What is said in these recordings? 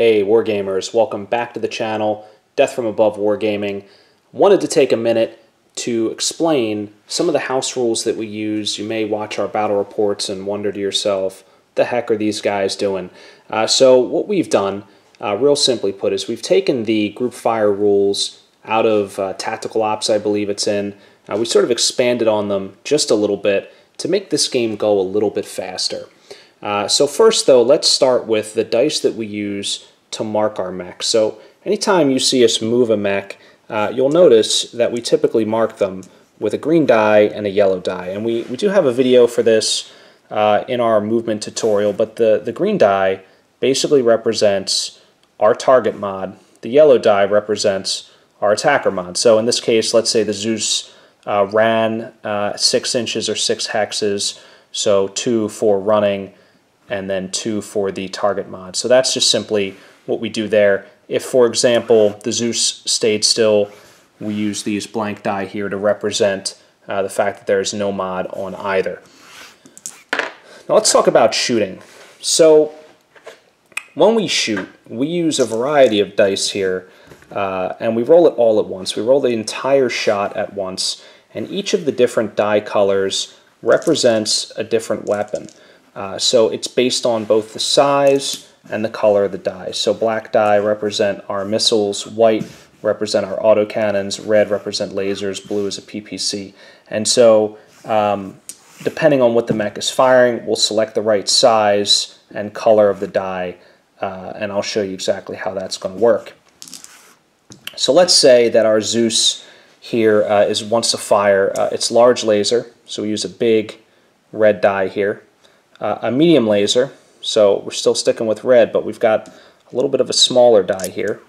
Hey Wargamers, welcome back to the channel, Death from Above Wargaming. Wanted to take a minute to explain some of the house rules that we use. You may watch our battle reports and wonder to yourself, the heck are these guys doing? Uh, so what we've done, uh, real simply put, is we've taken the group fire rules out of uh, Tactical Ops, I believe it's in. Uh, we sort of expanded on them just a little bit to make this game go a little bit faster. Uh, so first though, let's start with the dice that we use to mark our mech. So anytime you see us move a mech, uh, you'll notice that we typically mark them with a green die and a yellow die. And we, we do have a video for this uh, in our movement tutorial, but the, the green die basically represents our target mod. The yellow die represents our attacker mod. So in this case, let's say the Zeus uh, ran uh, six inches or six hexes, so two for running and then two for the target mod. So that's just simply what we do there. If, for example, the Zeus stayed still, we use these blank die here to represent uh, the fact that there is no mod on either. Now let's talk about shooting. So when we shoot, we use a variety of dice here, uh, and we roll it all at once. We roll the entire shot at once, and each of the different die colors represents a different weapon. Uh, so it's based on both the size and the color of the die. So black die represent our missiles, white represent our autocannons, red represent lasers, blue is a PPC. And so um, depending on what the mech is firing, we'll select the right size and color of the die, uh, and I'll show you exactly how that's going to work. So let's say that our Zeus here uh, is wants to fire uh, its large laser, so we use a big red die here uh, a medium laser, so we're still sticking with red, but we've got a little bit of a smaller die here.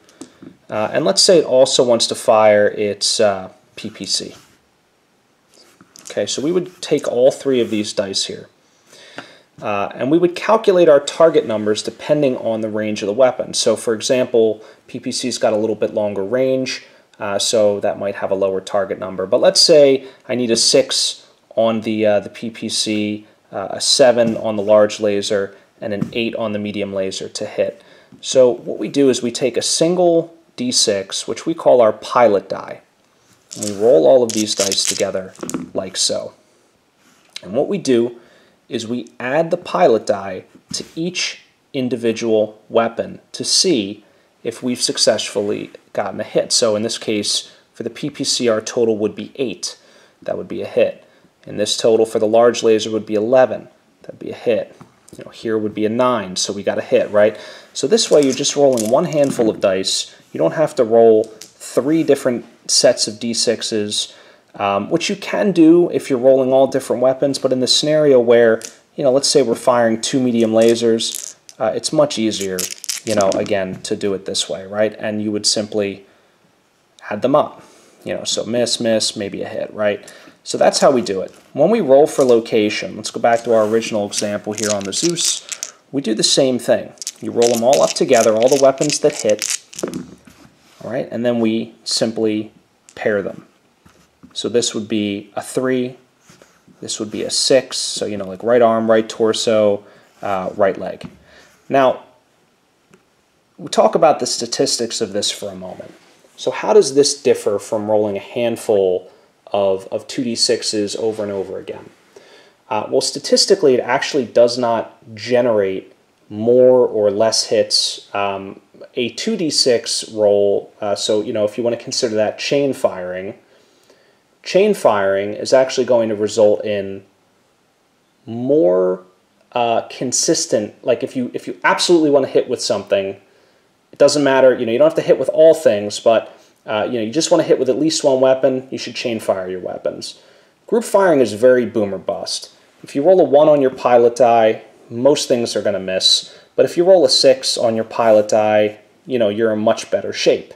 Uh, and let's say it also wants to fire its uh, PPC. Okay, so we would take all three of these dice here. Uh, and we would calculate our target numbers depending on the range of the weapon. So for example, PPC's got a little bit longer range, uh, so that might have a lower target number. But let's say I need a 6 on the, uh, the PPC uh, a 7 on the large laser, and an 8 on the medium laser to hit. So what we do is we take a single d6, which we call our pilot die, and we roll all of these dice together like so. And what we do is we add the pilot die to each individual weapon to see if we've successfully gotten a hit. So in this case, for the PPC, our total would be 8. That would be a hit. And this total for the large laser would be 11. That'd be a hit. You know, here would be a 9, so we got a hit, right? So this way you're just rolling one handful of dice. You don't have to roll three different sets of d6s, um, which you can do if you're rolling all different weapons, but in the scenario where, you know, let's say we're firing two medium lasers, uh, it's much easier, you know, again, to do it this way, right? And you would simply add them up. You know, so miss, miss, maybe a hit, right? So that's how we do it. When we roll for location, let's go back to our original example here on the Zeus, we do the same thing. You roll them all up together, all the weapons that hit, all right, and then we simply pair them. So this would be a 3, this would be a 6, so you know, like right arm, right torso, uh, right leg. Now, we talk about the statistics of this for a moment. So how does this differ from rolling a handful of, of 2d6s over and over again. Uh, well, statistically, it actually does not generate more or less hits. Um, a 2d6 roll, uh, so you know if you want to consider that chain firing, chain firing is actually going to result in more uh, consistent. Like if you if you absolutely want to hit with something, it doesn't matter. You know you don't have to hit with all things, but uh, you know, you just want to hit with at least one weapon, you should chain fire your weapons. Group firing is very boomer bust. If you roll a 1 on your pilot die, most things are going to miss. But if you roll a 6 on your pilot die, you know, you're in much better shape.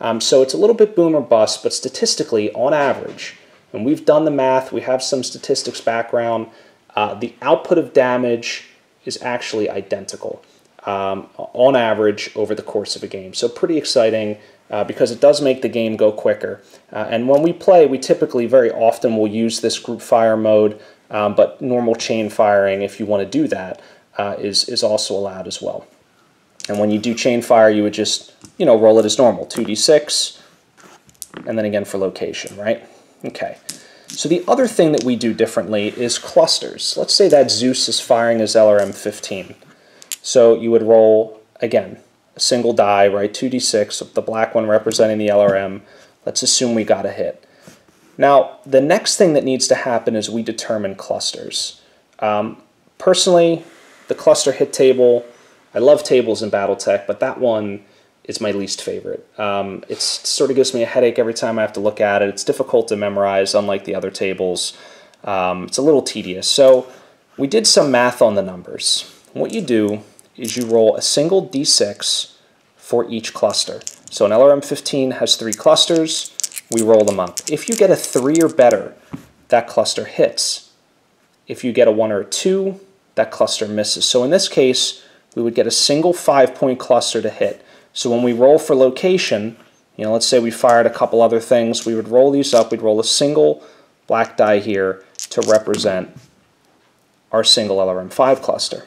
Um, so it's a little bit boomer bust, but statistically, on average, and we've done the math, we have some statistics background, uh, the output of damage is actually identical um, on average over the course of a game. So pretty exciting uh, because it does make the game go quicker. Uh, and when we play, we typically very often will use this group fire mode, um, but normal chain firing, if you want to do that, uh, is is also allowed as well. And when you do chain fire, you would just, you know, roll it as normal, 2d6, and then again for location, right? Okay. So the other thing that we do differently is clusters. Let's say that Zeus is firing his LRM 15. So you would roll, again, a single die, right, 2d6, the black one representing the LRM. Let's assume we got a hit. Now, the next thing that needs to happen is we determine clusters. Um, personally, the cluster hit table, I love tables in Battletech, but that one is my least favorite. Um, it sort of gives me a headache every time I have to look at it. It's difficult to memorize, unlike the other tables. Um, it's a little tedious. So we did some math on the numbers. What you do is you roll a single d6 for each cluster. So an LRM15 has three clusters. We roll them up. If you get a 3 or better, that cluster hits. If you get a 1 or a 2, that cluster misses. So in this case, we would get a single 5-point cluster to hit. So when we roll for location, you know, let's say we fired a couple other things, we would roll these up, we'd roll a single black die here to represent our single LRM5 cluster.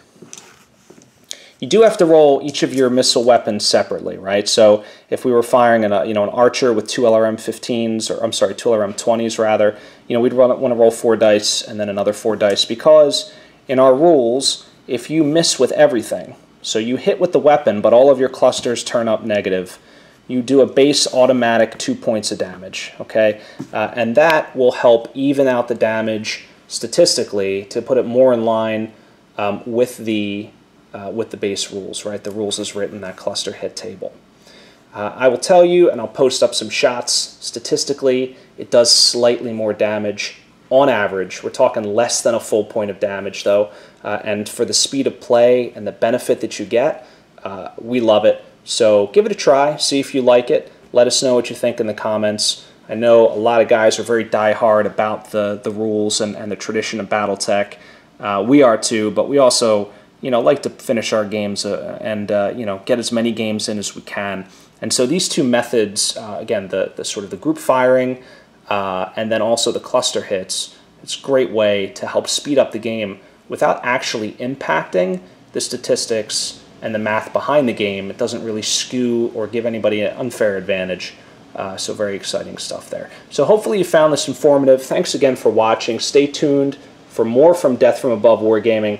You do have to roll each of your missile weapons separately, right? So if we were firing an, you know, an archer with two LRM-15s, or I'm sorry, two LRM-20s rather, you know, we'd want to roll four dice and then another four dice because in our rules, if you miss with everything, so you hit with the weapon, but all of your clusters turn up negative. You do a base automatic two points of damage, okay? Uh, and that will help even out the damage statistically to put it more in line um, with the uh, with the base rules, right? The rules is written that cluster hit table. Uh, I will tell you, and I'll post up some shots. Statistically, it does slightly more damage on average. We're talking less than a full point of damage, though. Uh, and for the speed of play and the benefit that you get, uh, we love it. So give it a try, see if you like it. Let us know what you think in the comments. I know a lot of guys are very die-hard about the, the rules and, and the tradition of Battletech. Uh, we are too, but we also you know like to finish our games uh, and uh, you know get as many games in as we can. And so these two methods, uh, again, the, the sort of the group firing and then also the cluster hits, it's a great way to help speed up the game without actually impacting the statistics and the math behind the game. It doesn't really skew or give anybody an unfair advantage. Uh, so very exciting stuff there. So hopefully you found this informative. Thanks again for watching. Stay tuned for more from Death from Above Wargaming,